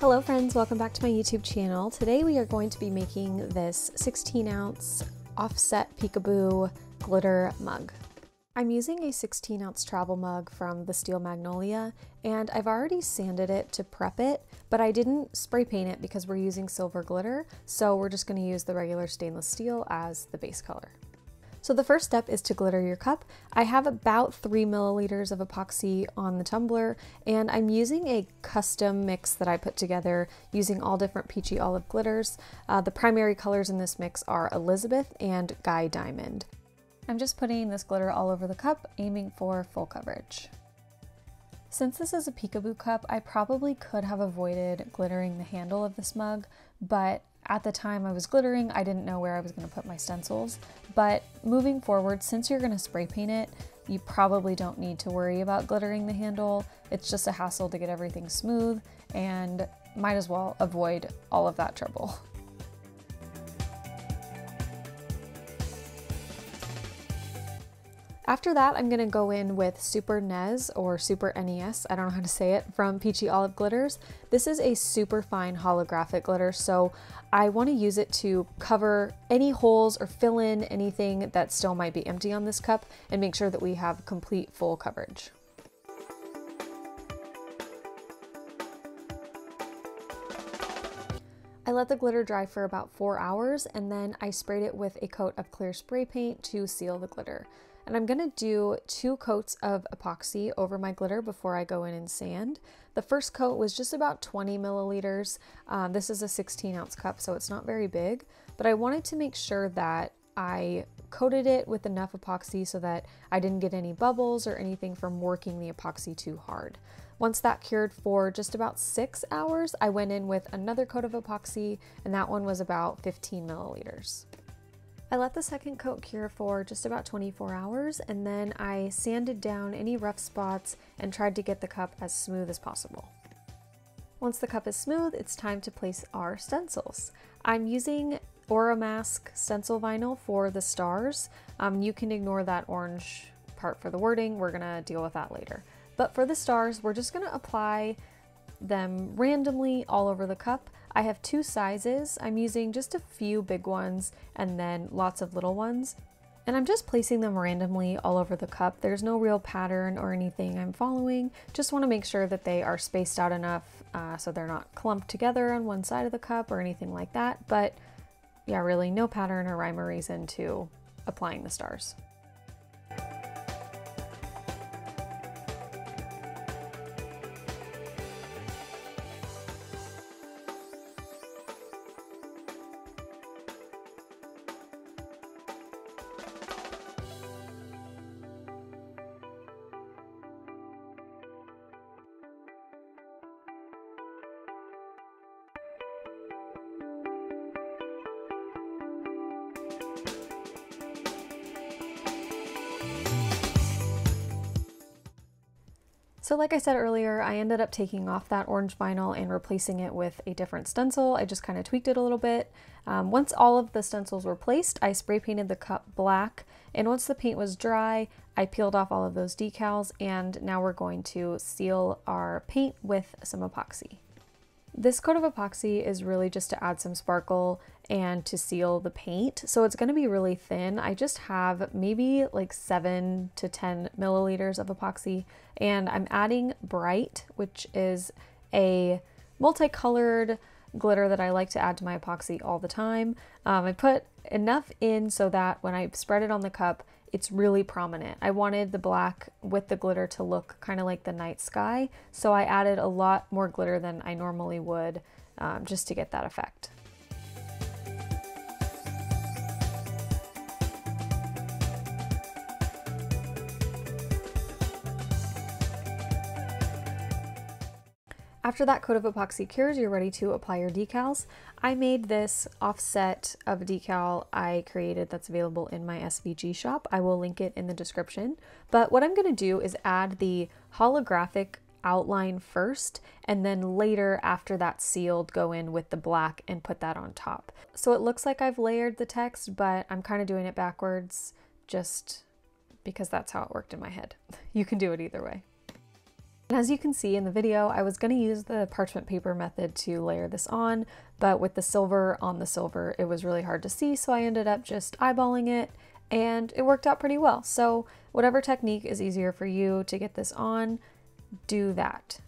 Hello friends, welcome back to my YouTube channel. Today we are going to be making this 16 ounce offset peekaboo glitter mug. I'm using a 16 ounce travel mug from the Steel Magnolia and I've already sanded it to prep it, but I didn't spray paint it because we're using silver glitter, so we're just gonna use the regular stainless steel as the base color. So the first step is to glitter your cup. I have about three milliliters of epoxy on the tumbler and I'm using a custom mix that I put together using all different peachy olive glitters. Uh, the primary colors in this mix are Elizabeth and Guy Diamond. I'm just putting this glitter all over the cup, aiming for full coverage. Since this is a peekaboo cup, I probably could have avoided glittering the handle of this mug, but at the time I was glittering, I didn't know where I was going to put my stencils. But moving forward, since you're going to spray paint it, you probably don't need to worry about glittering the handle. It's just a hassle to get everything smooth and might as well avoid all of that trouble. After that, I'm gonna go in with Super NES or Super NES, I don't know how to say it, from Peachy Olive Glitters. This is a super fine holographic glitter, so I wanna use it to cover any holes or fill in anything that still might be empty on this cup and make sure that we have complete full coverage. I let the glitter dry for about four hours and then I sprayed it with a coat of clear spray paint to seal the glitter. And I'm gonna do two coats of epoxy over my glitter before I go in and sand. The first coat was just about 20 milliliters. Um, this is a 16 ounce cup, so it's not very big, but I wanted to make sure that I coated it with enough epoxy so that I didn't get any bubbles or anything from working the epoxy too hard. Once that cured for just about six hours, I went in with another coat of epoxy, and that one was about 15 milliliters. I let the second coat cure for just about 24 hours and then I sanded down any rough spots and tried to get the cup as smooth as possible. Once the cup is smooth, it's time to place our stencils. I'm using Oramask stencil vinyl for the stars. Um, you can ignore that orange part for the wording, we're gonna deal with that later. But for the stars, we're just gonna apply them randomly all over the cup. I have two sizes. I'm using just a few big ones and then lots of little ones. And I'm just placing them randomly all over the cup. There's no real pattern or anything I'm following. Just want to make sure that they are spaced out enough uh, so they're not clumped together on one side of the cup or anything like that. But yeah, really no pattern or rhyme or reason to applying the stars. So like I said earlier, I ended up taking off that orange vinyl and replacing it with a different stencil. I just kind of tweaked it a little bit. Um, once all of the stencils were placed, I spray painted the cup black. And once the paint was dry, I peeled off all of those decals and now we're going to seal our paint with some epoxy. This coat of epoxy is really just to add some sparkle and to seal the paint. So it's going to be really thin. I just have maybe like 7 to 10 milliliters of epoxy and I'm adding Brite, which is a multicolored glitter that I like to add to my epoxy all the time. Um, I put enough in so that when I spread it on the cup, it's really prominent. I wanted the black with the glitter to look kind of like the night sky, so I added a lot more glitter than I normally would um, just to get that effect. After that coat of epoxy cures, you're ready to apply your decals. I made this offset of a decal I created that's available in my SVG shop. I will link it in the description. But what I'm gonna do is add the holographic outline first and then later after that's sealed go in with the black and put that on top. So it looks like I've layered the text but I'm kind of doing it backwards just because that's how it worked in my head. You can do it either way. And as you can see in the video, I was going to use the parchment paper method to layer this on, but with the silver on the silver, it was really hard to see, so I ended up just eyeballing it, and it worked out pretty well. So whatever technique is easier for you to get this on, do that.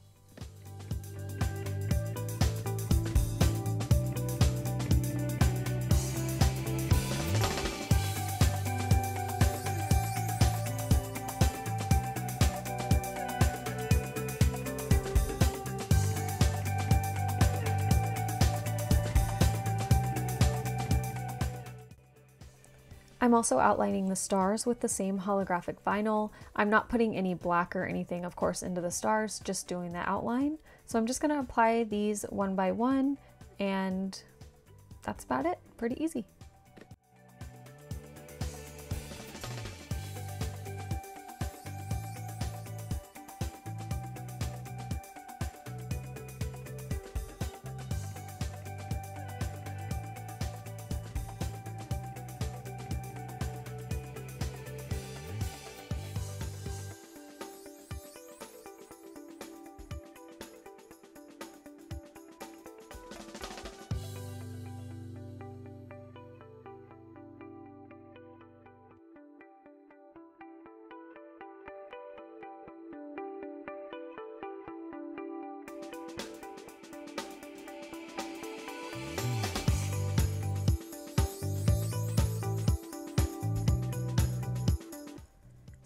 I'm also outlining the stars with the same holographic vinyl. I'm not putting any black or anything, of course, into the stars, just doing the outline. So I'm just gonna apply these one by one and that's about it, pretty easy.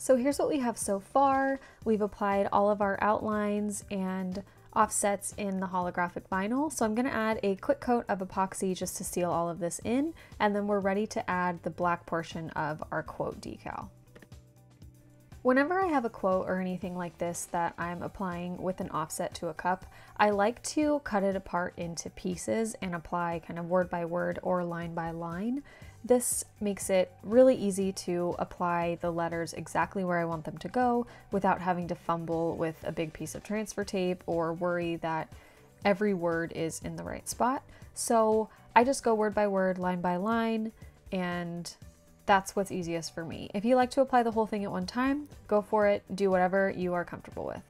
So here's what we have so far. We've applied all of our outlines and offsets in the holographic vinyl. So I'm gonna add a quick coat of epoxy just to seal all of this in, and then we're ready to add the black portion of our quote decal. Whenever I have a quote or anything like this that I'm applying with an offset to a cup, I like to cut it apart into pieces and apply kind of word by word or line by line. This makes it really easy to apply the letters exactly where I want them to go without having to fumble with a big piece of transfer tape or worry that every word is in the right spot. So I just go word by word, line by line, and that's what's easiest for me. If you like to apply the whole thing at one time, go for it, do whatever you are comfortable with.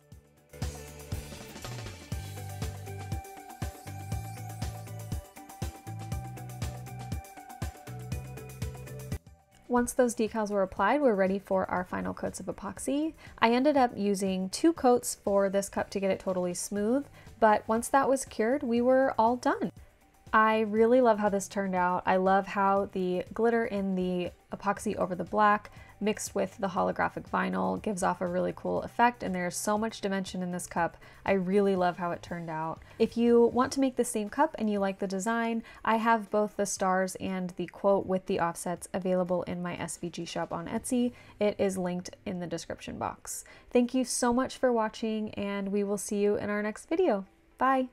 Once those decals were applied, we're ready for our final coats of epoxy. I ended up using two coats for this cup to get it totally smooth, but once that was cured, we were all done. I really love how this turned out. I love how the glitter in the epoxy over the black mixed with the holographic vinyl gives off a really cool effect and there's so much dimension in this cup. I really love how it turned out. If you want to make the same cup and you like the design, I have both the stars and the quote with the offsets available in my SVG shop on Etsy. It is linked in the description box. Thank you so much for watching and we will see you in our next video. Bye!